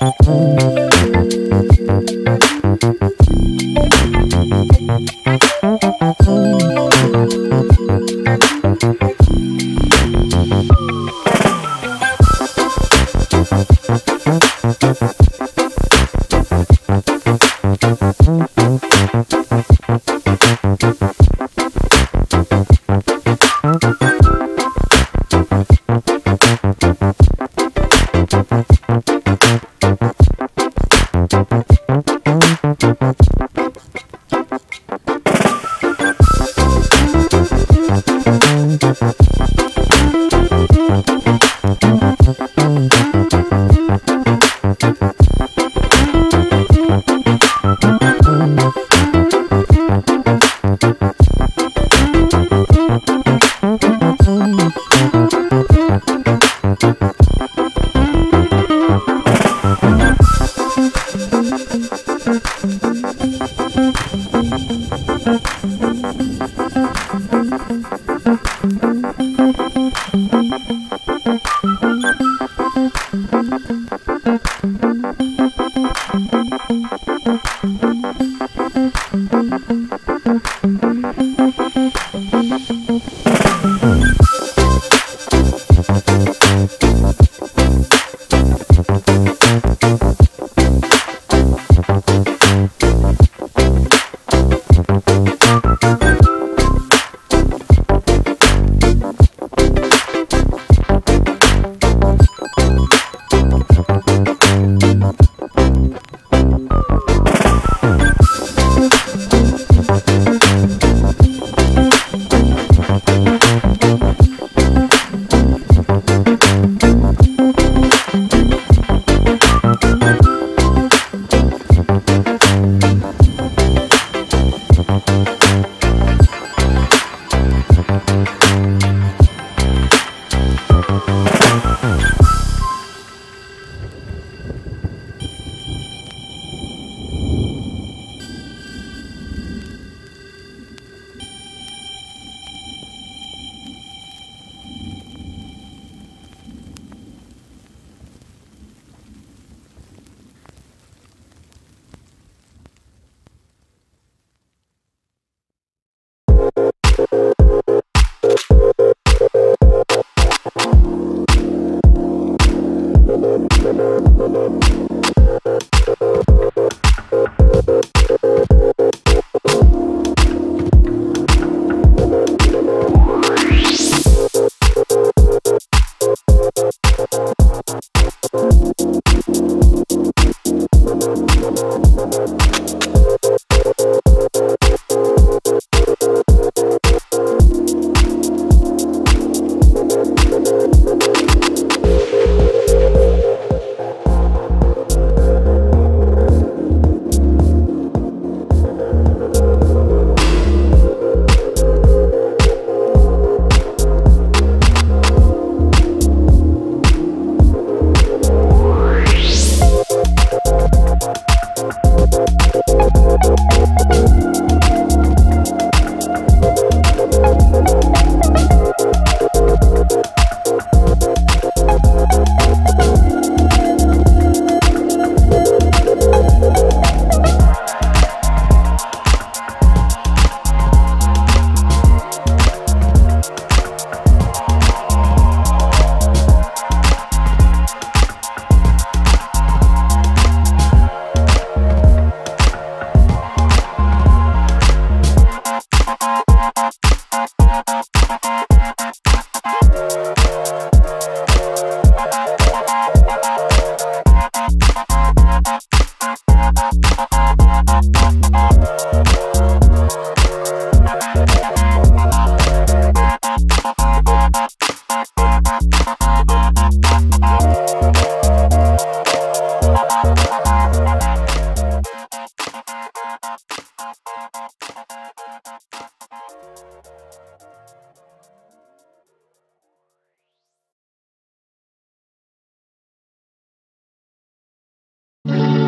Thank.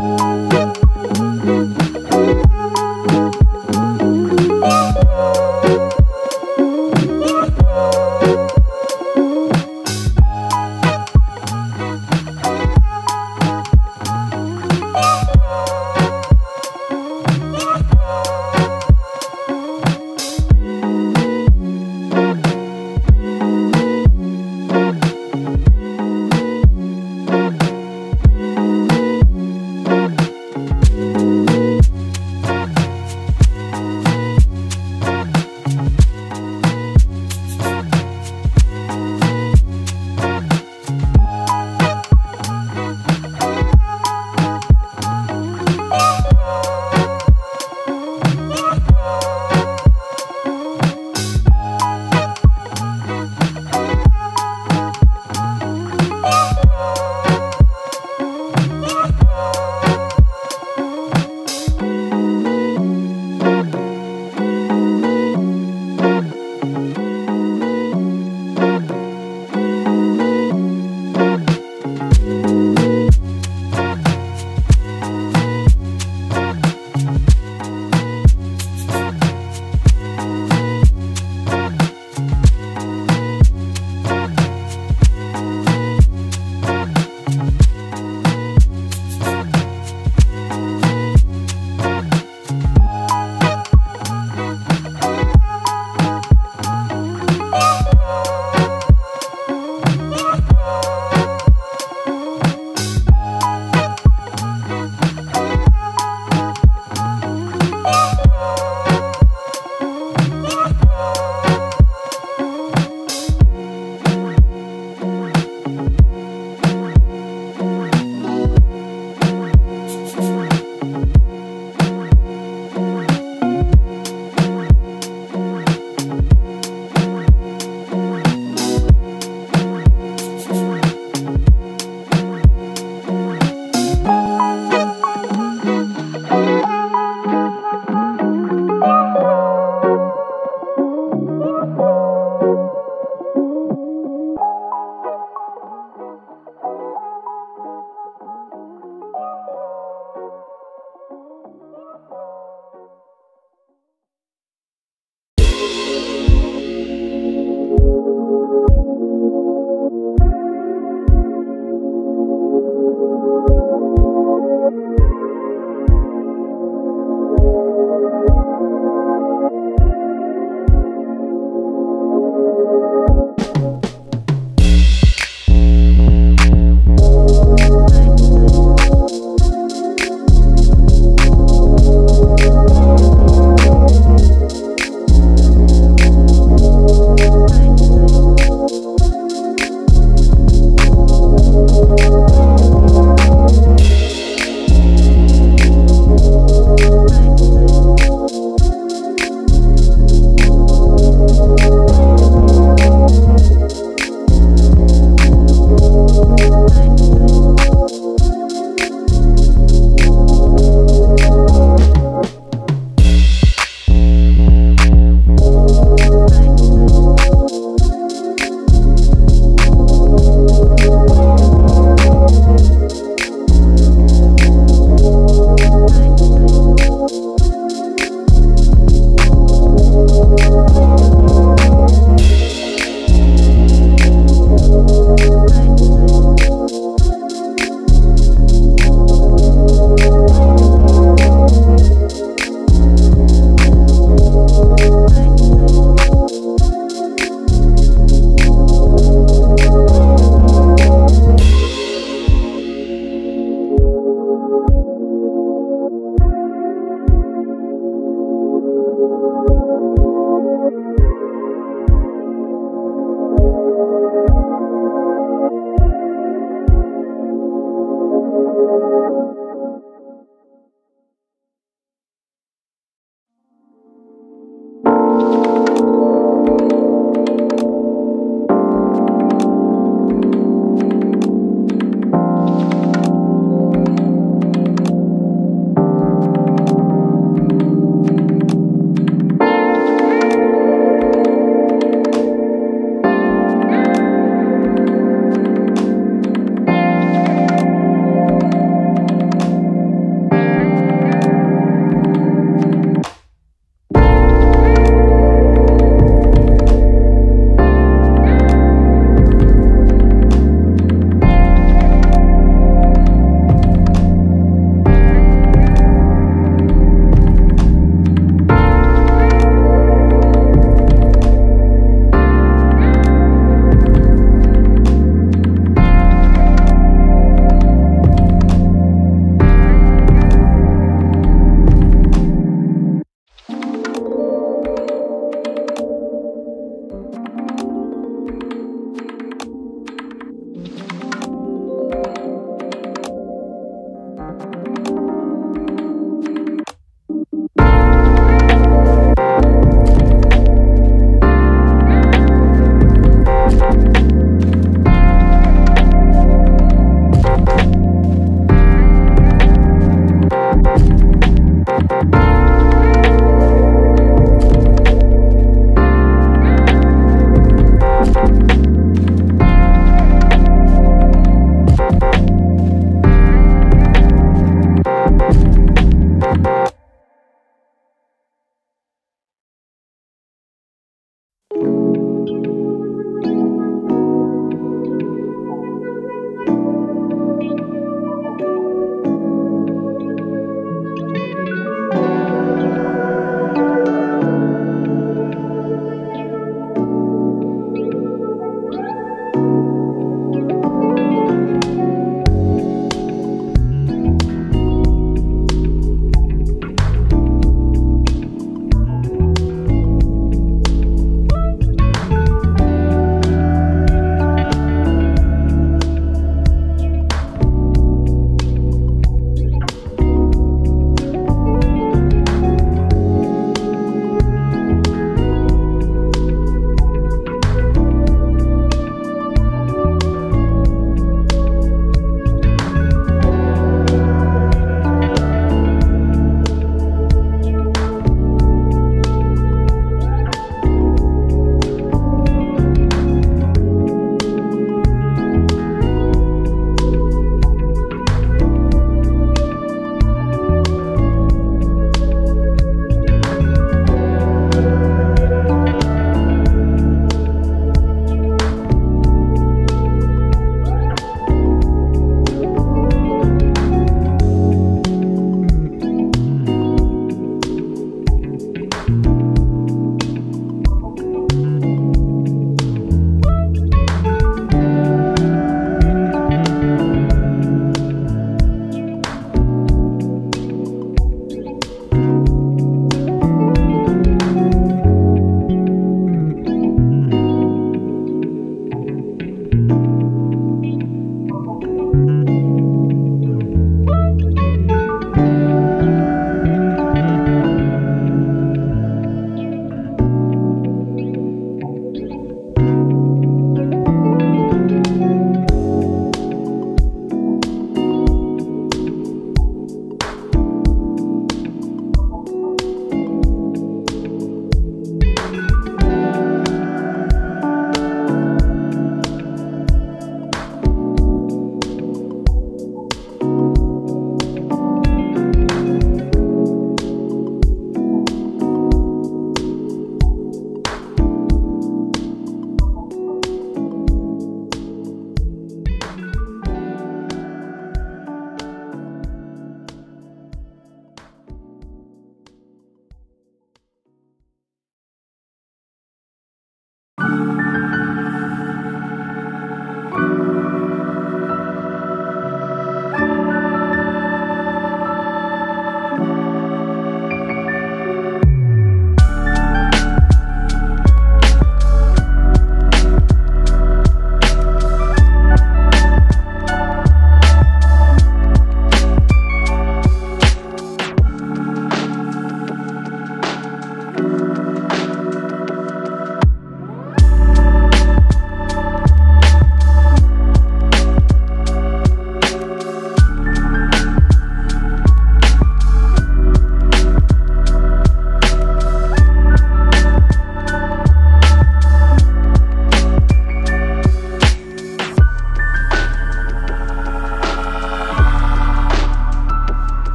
Música